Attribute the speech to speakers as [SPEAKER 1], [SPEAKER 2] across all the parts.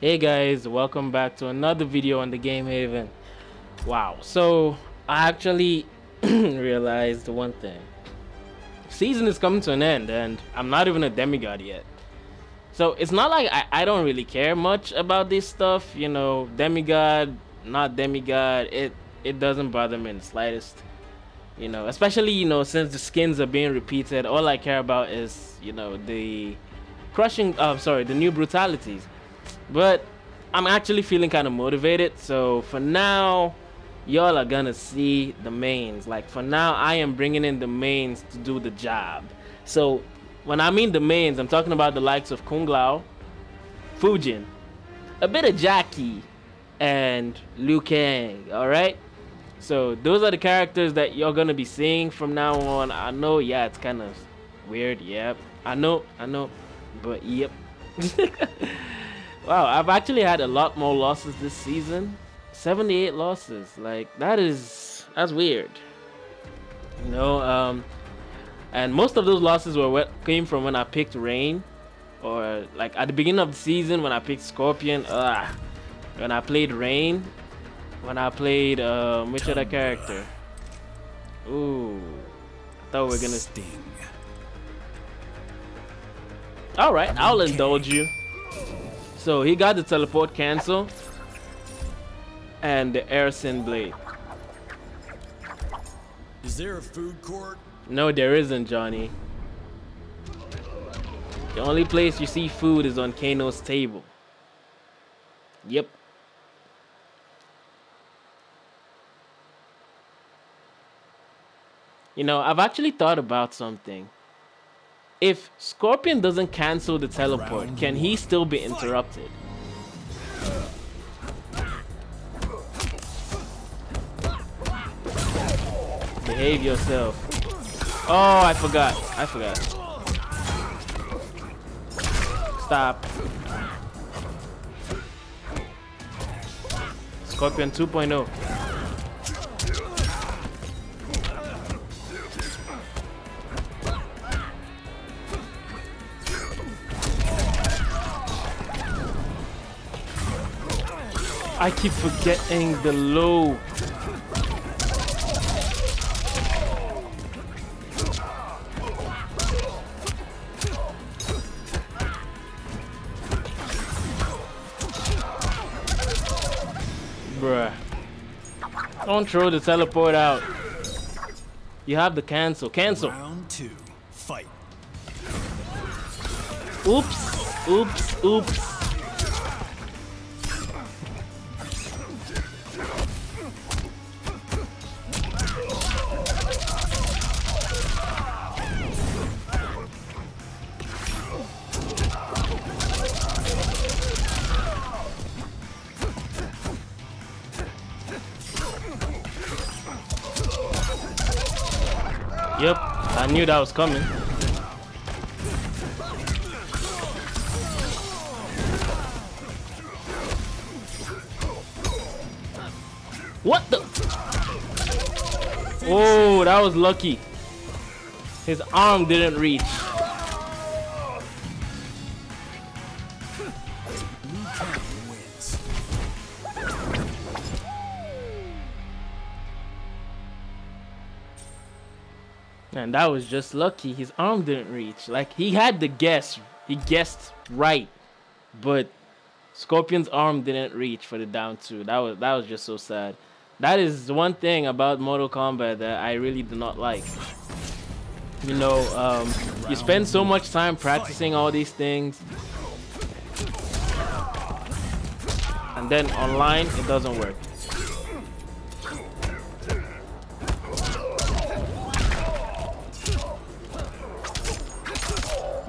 [SPEAKER 1] Hey guys, welcome back to another video on the Game Haven. Wow, so I actually realized one thing. Season is coming to an end and I'm not even a demigod yet. So it's not like I, I don't really care much about this stuff, you know, demigod, not demigod, it it doesn't bother me in the slightest. You know, especially, you know, since the skins are being repeated, all I care about is, you know, the crushing uh sorry, the new brutalities. But I'm actually feeling kind of motivated, so for now y'all are gonna see the mains. Like for now I am bringing in the mains to do the job. So when I mean the mains, I'm talking about the likes of Kung Lao, Fujin, a bit of Jackie, and Liu Kang, alright? So those are the characters that you're gonna be seeing from now on. I know, yeah, it's kind of weird, yep. I know, I know, but yep. wow, I've actually had a lot more losses this season. 78 losses, like that is, that's weird. You know, um, and most of those losses were what came from when I picked Rain, or like at the beginning of the season when I picked Scorpion. Ugh. When I played Rain, when I played um, which other character? Ooh, I thought we were gonna
[SPEAKER 2] sting.
[SPEAKER 1] All right, I'll indulge you. So he got the teleport cancel and the Airsin blade.
[SPEAKER 2] Is there a food court?
[SPEAKER 1] No, there isn't, Johnny. The only place you see food is on Kano's table. Yep. You know, I've actually thought about something. If Scorpion doesn't cancel the teleport, can he still be interrupted? Behave yourself. Oh, I forgot. I forgot. Stop. Scorpion 2.0. I keep forgetting the low. Bruh. Don't throw the teleport out. You have the cancel. Cancel.
[SPEAKER 2] Round two. Fight.
[SPEAKER 1] Oops. Oops. Oops. That was coming. What the? Oh, that was lucky. His arm didn't reach. And that was just lucky. His arm didn't reach. Like he had the guess. He guessed right. But Scorpion's arm didn't reach for the down two. That was that was just so sad. That is one thing about Mortal Kombat that I really do not like. You know, um, you spend so much time practicing all these things. And then online, it doesn't work.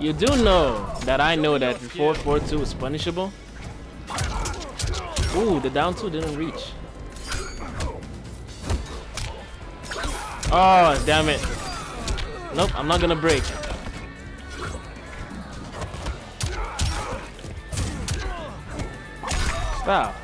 [SPEAKER 1] You do know that I know that 442 is punishable. Ooh, the down two didn't reach. Oh, damn it. Nope, I'm not gonna break. Stop.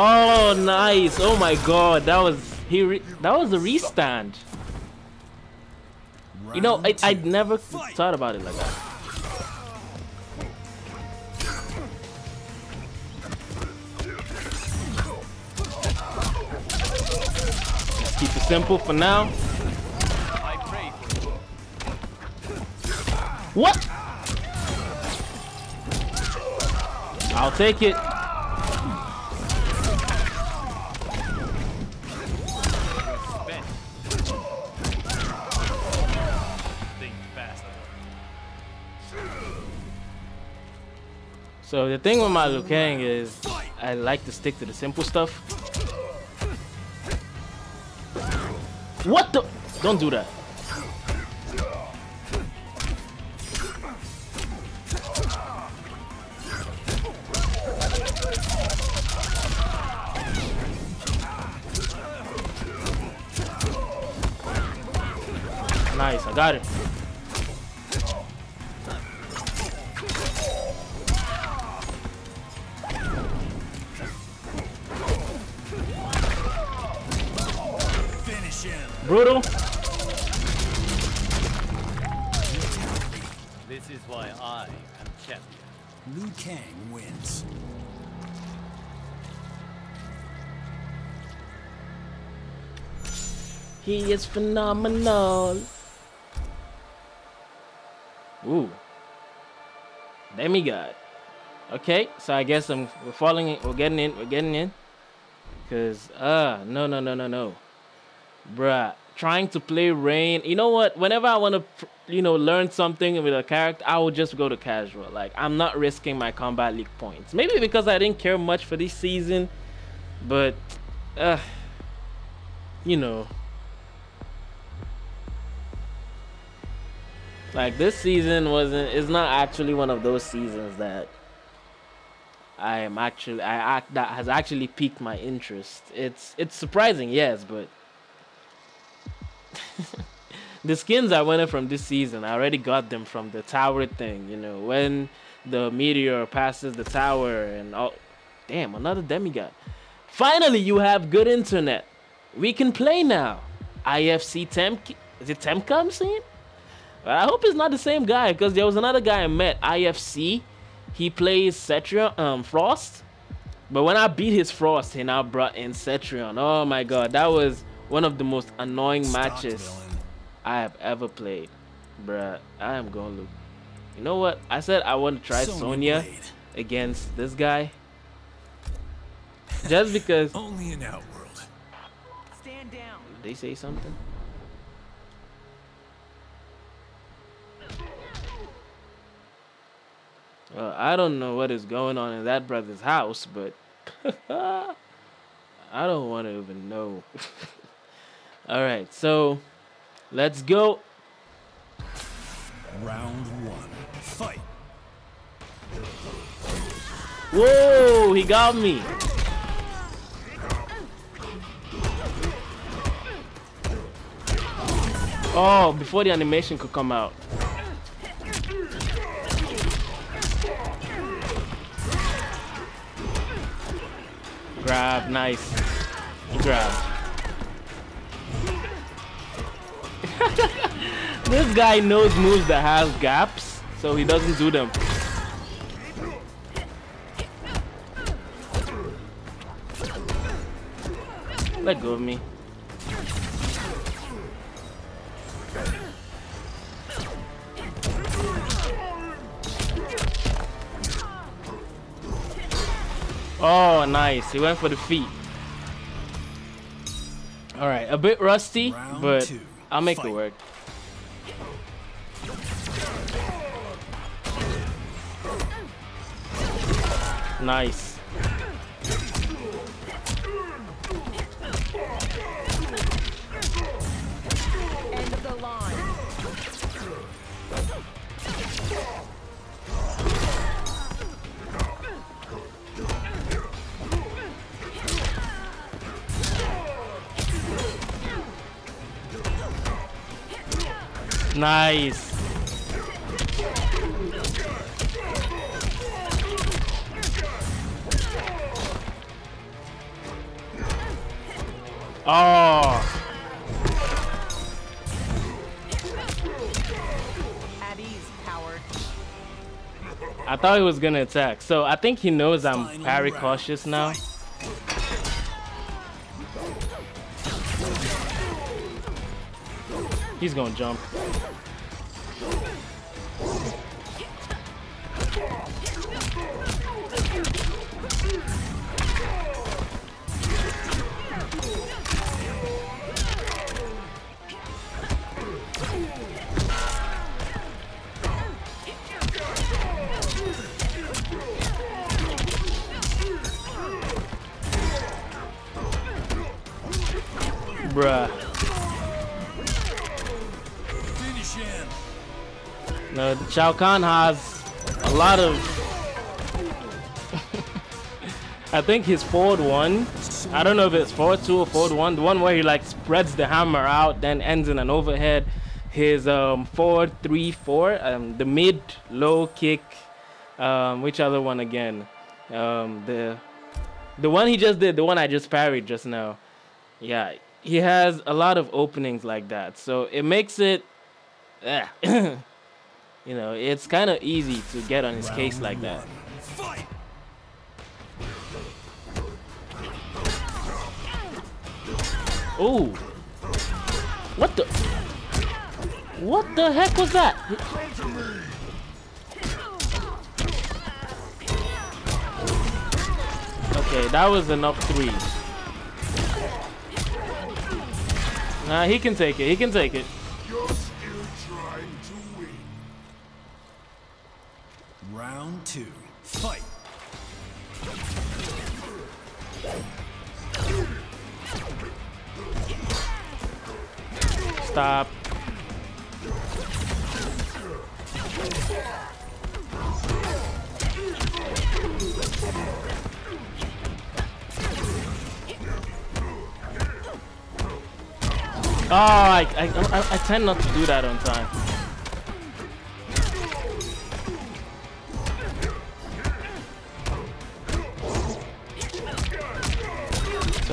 [SPEAKER 1] Oh, nice. Oh my god, that was He that was a restand. You know, I I never thought about it like that. Let's keep it simple for now. What? I'll take it. So the thing with my Liu Kang is I like to stick to the simple stuff. What the? Don't do that. Nice, I got it. Brutal.
[SPEAKER 3] This is why I am champion.
[SPEAKER 2] Liu Kang wins.
[SPEAKER 1] He is phenomenal. Ooh. Demigod. Okay, so I guess I'm we're falling in, we're getting in, we're getting in. Cause uh no no no no no. Bruh. Trying to play Rain. You know what? Whenever I wanna you know learn something with a character, I will just go to casual. Like I'm not risking my Kombat League points. Maybe because I didn't care much for this season. But uh you know, Like this season wasn't is not actually one of those seasons that I am actually I act that has actually piqued my interest. It's it's surprising, yes, but the skins I wanted from this season, I already got them from the tower thing, you know, when the meteor passes the tower and all damn, another demigod. Finally you have good internet. We can play now. IFC Temp is it Temka I'm seeing? I hope it's not the same guy because there was another guy I met, IFC. He plays Cetrion, um, Frost. But when I beat his Frost, he now brought in Cetrion. Oh my god, that was one of the most annoying
[SPEAKER 2] Stock
[SPEAKER 1] matches
[SPEAKER 2] villain.
[SPEAKER 1] I have ever played. Bruh, I am going to. You know what? I said I want to try
[SPEAKER 2] Sonya
[SPEAKER 1] Sonya against this guy. Just because.
[SPEAKER 2] Only in Outworld.
[SPEAKER 4] Stand down.
[SPEAKER 1] Did they say something? Well, I don't know what is going on in that brother's house, but I don't want to even know. All right, so let's go.
[SPEAKER 2] Round one. Fight.
[SPEAKER 1] Whoa, he got me. Oh, before the animation could come out. Grab, nice. Grab. This guy knows moves that has gaps, so he doesn't do them. Let go of me. Oh, nice. He went for the feet. All right, a bit rusty,
[SPEAKER 2] Round
[SPEAKER 1] but
[SPEAKER 2] two.
[SPEAKER 1] I'll make
[SPEAKER 2] Fight.
[SPEAKER 1] it work. Nice.
[SPEAKER 4] End of the line.
[SPEAKER 1] Nice. Thought he was gonna attack. So I think he knows I'm parry cautious now. He's gonna jump. Shao Kahn has a lot of. I think his forward one. I don't know if it's forward two or forward one. The one where he like spreads the hammer out, then ends in an overhead. His um, forward three four. Um, the mid low kick. Um, which other one again? Um, the the one he just did. The one I just parried just now. Yeah, he has a lot of openings like that. So it makes it. eh, you know, it's kind of easy to get on his case like that. Ooh. What the? What the heck was that? Okay, that was enough three. Nah, he can take it. He can take it.
[SPEAKER 2] Round two. Fight.
[SPEAKER 1] Stop. Oh, I, I, I, I tend not to do that on time.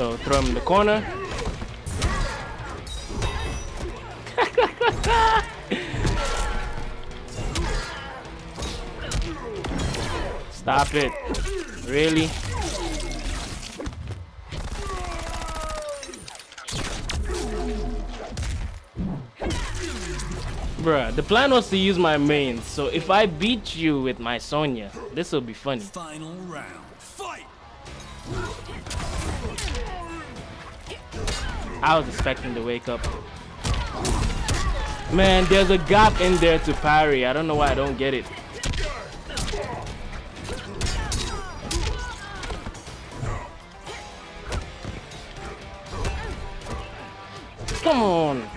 [SPEAKER 1] So throw him in the corner. Stop it. Really? Bruh, the plan was to use my mains, so if I beat you with my Sonya, this will be funny.
[SPEAKER 2] Final round.
[SPEAKER 1] I was expecting to wake up. Man, there's a gap in there to parry. I don't know why I don't get it. Come on.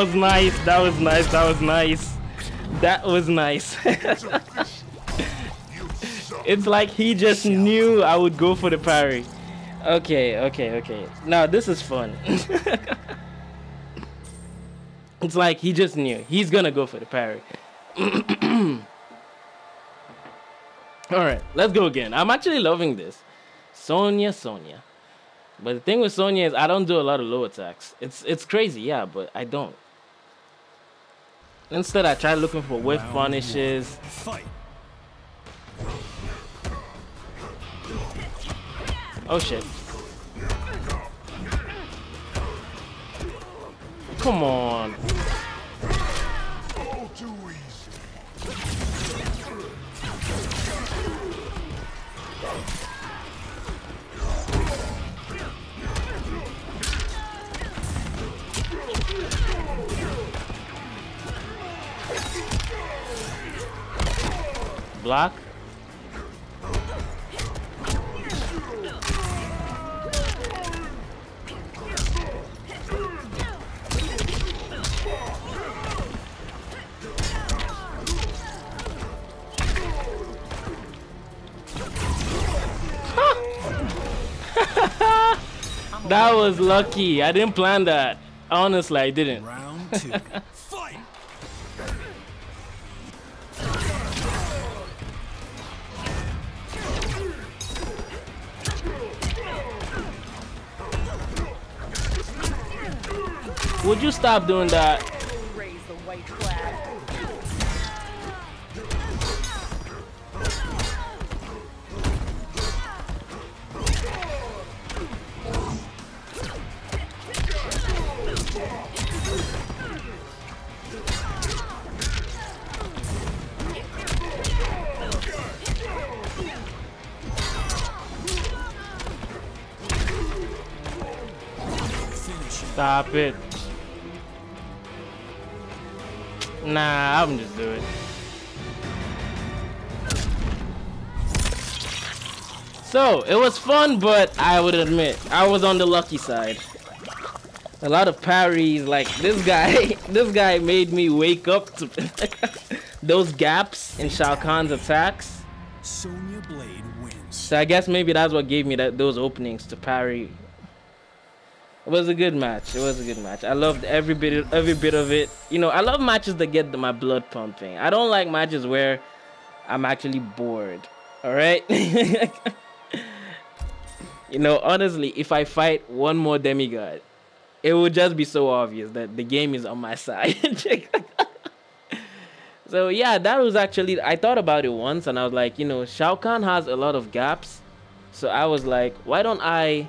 [SPEAKER 1] That was nice. That was nice. That was nice. That was nice. it's like he just knew I would go for the parry. Okay, okay, okay. Now this is fun. it's like he just knew he's gonna go for the parry. All right, let's go again. I'm actually loving this. Sonya, Sonya. But the thing with Sonya is I don't do a lot of low attacks. It's it's crazy, yeah, but I don't. Instead, I tried looking for whiff punishes. Oh shit. Come on. Block. that was lucky. I didn't plan that. Honestly, I didn't.
[SPEAKER 2] Round two.
[SPEAKER 1] Would you stop doing that? Stop it. Nah, I'm just doing it. So, it was fun, but I would admit, I was on the lucky side. A lot of parries, like this guy, this guy made me wake up to those gaps in Shao Kahn's attacks.
[SPEAKER 2] Sonya Blade wins.
[SPEAKER 1] So I guess maybe that's what gave me that those openings to parry. It was a good match. It was a good match. I loved every bit of, every bit of it. You know, I love matches that get my blood pumping. I don't like matches where I'm actually bored. All right? you know, honestly, if I fight one more demigod, it would just be so obvious that the game is on my side. So yeah, that was actually I thought about it once and I was like, you know, Shao Kahn has a lot of gaps. So I was like, why don't I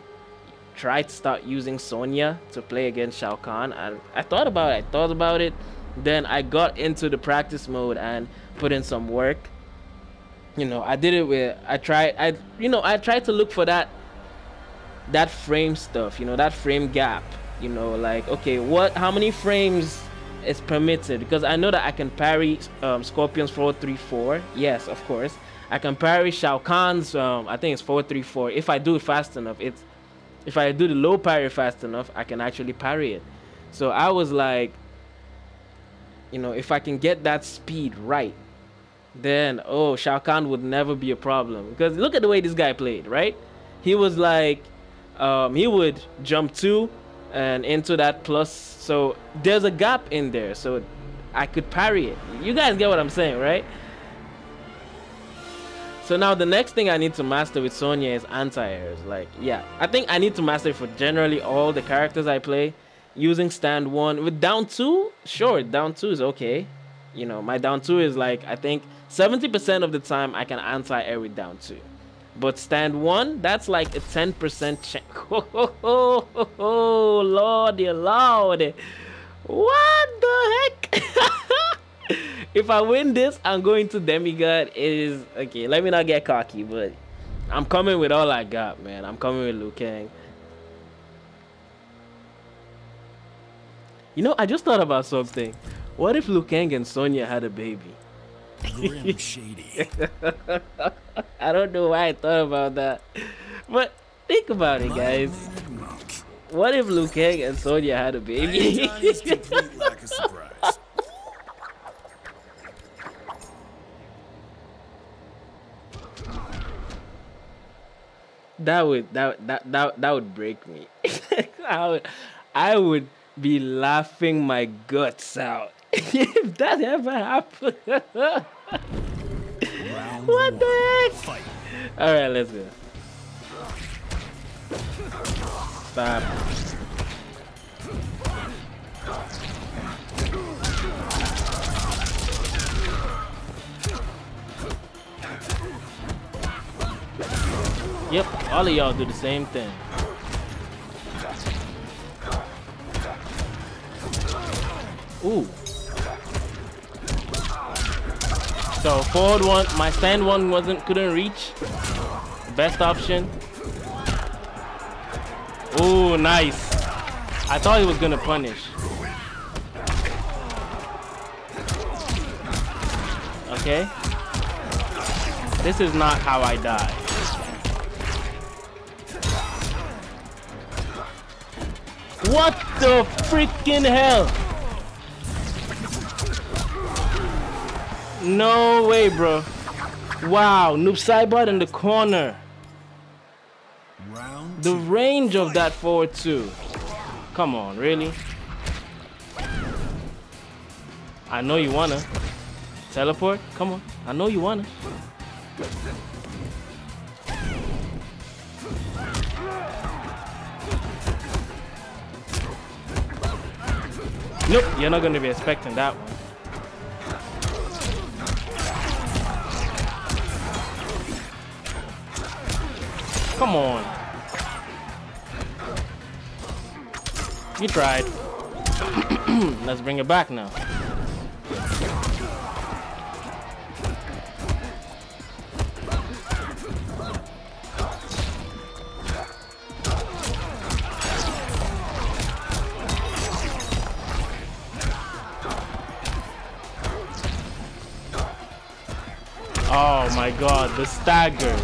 [SPEAKER 1] try to start using Sonya to play against Shao Kahn? And I thought about it, I thought about it. Then I got into the practice mode and put in some work. You know, I did it with I tried I you know, I tried to look for that that frame stuff, you know, that frame gap. You know, like okay, what how many frames is permitted because I know that I can parry um, Scorpion's 434. Yes, of course. I can parry Shao Kahn's, um, I think it's 434. If I do it fast enough, it's if I do the low parry fast enough, I can actually parry it. So I was like, you know, if I can get that speed right, then oh, Shao Kahn would never be a problem. Because look at the way this guy played, right? He was like, um, he would jump two and into that plus so there's a gap in there so i could parry it you guys get what i'm saying right so now the next thing i need to master with sonya is anti-airs like yeah i think i need to master for generally all the characters i play using stand one with down two sure down two is okay you know my down two is like i think 70% of the time i can anti-air with down two but stand one, that's like a 10% chance. Oh, lordy, lordy. What the heck? if I win this, I'm going to demigod. It is okay. Let me not get cocky, but I'm coming with all I got, man. I'm coming with Liu Kang. You know, I just thought about something. What if Liu Kang and Sonya had a baby?
[SPEAKER 2] Grim Shady.
[SPEAKER 1] I don't know why I thought about that. But think about it, guys. What if Liu Kang and Sonya had a baby? that would that that that, that would break me. I would I would be laughing my guts out if that ever happened. What the heck?
[SPEAKER 2] Fight.
[SPEAKER 1] All right, let's go. Stop. Yep, all of y'all do the same thing. Ooh. So forward one, my stand one wasn't couldn't reach. Best option. Ooh, nice. I thought he was gonna punish. Okay. This is not how I die. What the freaking hell? No way, bro. Wow, Noob Saibot in the corner.
[SPEAKER 2] Round
[SPEAKER 1] The range of that forward two. Come on, really? I know you wanna. Teleport? Come on. I know you wanna. Nope, you're not gonna be expecting that one. Come on. You tried. Let's bring it back now. Oh my god, the staggers.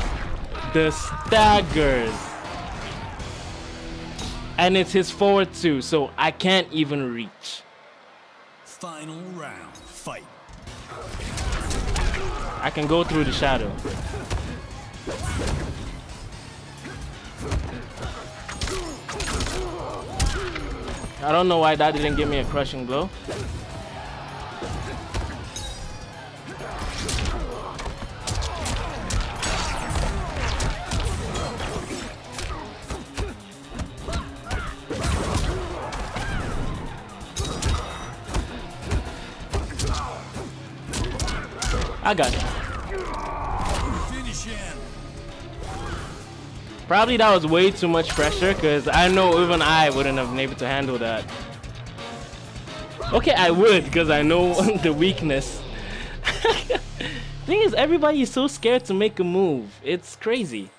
[SPEAKER 1] The staggers. And it's his forward two, so I can't even reach.
[SPEAKER 2] Final round. Fight.
[SPEAKER 1] I can go through the shadow. I don't know why that didn't give me a crushing blow. I got.
[SPEAKER 2] Him.
[SPEAKER 1] Probably that was way too much pressure because I know even I wouldn't have been able to handle that. Okay, I would because I know the weakness. Thing is, everybody is so scared to make a move. It's crazy.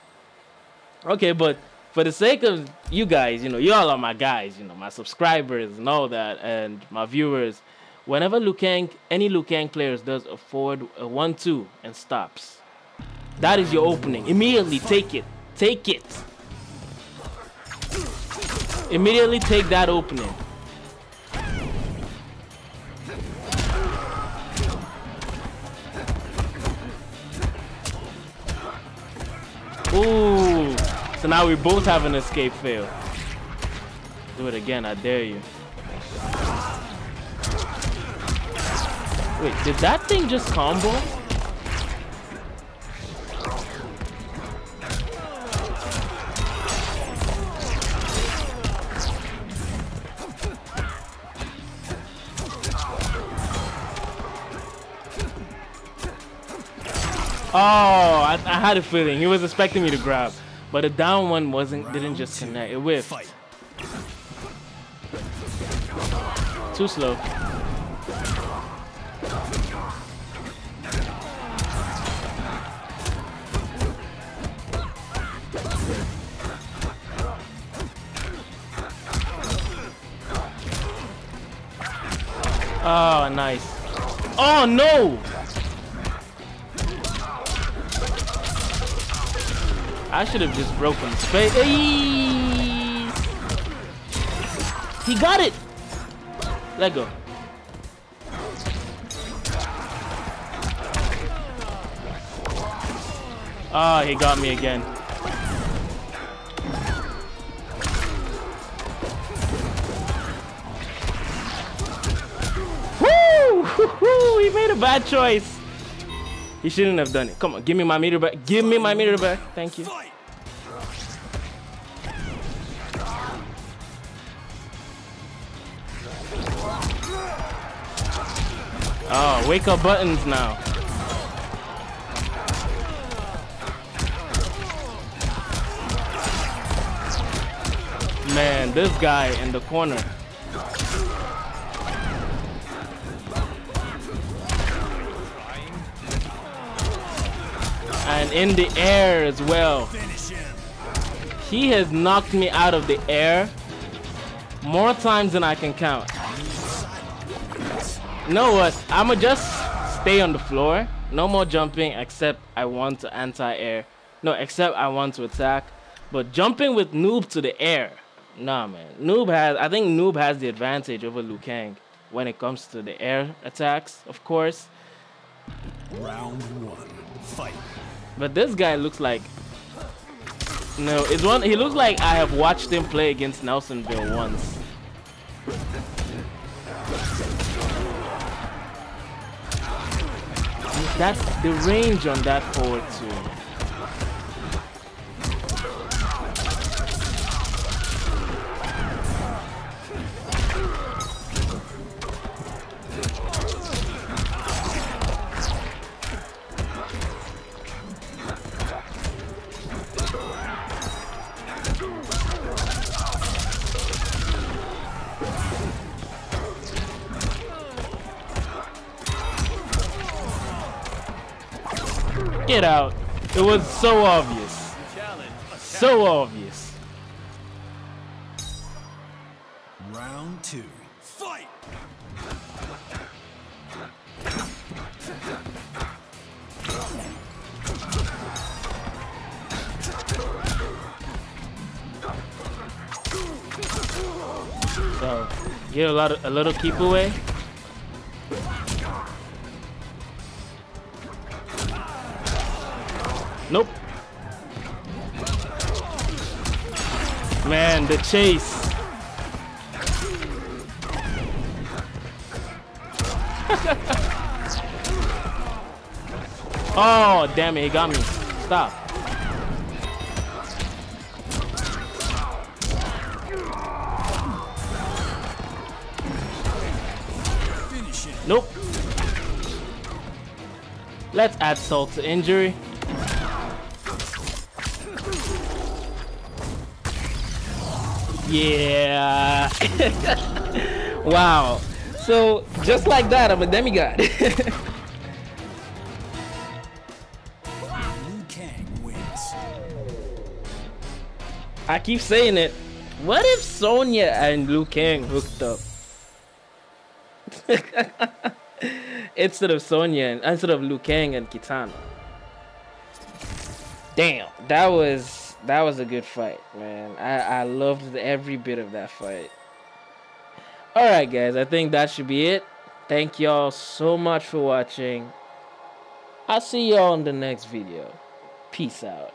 [SPEAKER 1] Okay, but for the sake of you guys, you know, you all are my guys, you know, my subscribers and all that, and my viewers. Whenever Liu Kang, any Liu Kang players does a forward a one-two and stops, that is your opening. Immediately take it. Take it. Immediately take that opening. Ooh. So now we both have an escape fail. Do it again, I dare you. Wait, did that thing just combo? Oh, I, I had a feeling he was expecting me to grab, but the down one wasn't. Didn't just connect. It whiffed.
[SPEAKER 2] Fight.
[SPEAKER 1] Too slow. Oh, nice. Oh no! I should have just broken space. He got it! Let go. Ah, he got me again. Made a bad choice. He shouldn't have done it. Come on, give me my meter back. Give me my meter back. Thank you. Oh, wake up buttons now. Man, this guy in the corner. And in the air as well. He has knocked me out of the air more times than I can count. You know what? I'ma just stay on the floor. No more jumping except I want to anti-air. No, except I want to attack. But jumping with Noob to the air. Nah man. Noob has I think Noob has the advantage over Liu Kang when it comes to the air attacks, of course.
[SPEAKER 2] Round one. Fight.
[SPEAKER 1] But this guy looks like No, it's one. He looks like I have watched him play against Nelsonville once. That's the range on that forward too. Get out. It was so obvious. So obvious.
[SPEAKER 2] Round two. Fight!
[SPEAKER 1] So, get a lot of, a little keep away. Nope. Man, the chase. oh, damn it, he got me. Stop. Nope. Let's add salt to injury. Yeah. wow. So just like that, I'm a demigod.
[SPEAKER 2] Liu Kang wins.
[SPEAKER 1] I keep saying it. What if Sonya and Liu Kang hooked up? instead of Sonya and instead of Liu Kang and Kitana. Damn, that was that was a good fight, man. I I loved every bit of that fight. All right, guys, I think that should be it. Thank y'all so much for watching. I'll see y'all in the next video. Peace out.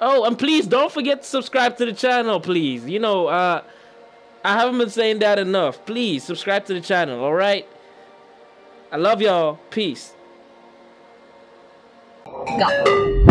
[SPEAKER 1] Oh, and please don't forget to subscribe to the channel, please. You know, uh, I haven't been saying that enough. Please subscribe to the channel, all right? I love y'all. Peace.
[SPEAKER 5] Go.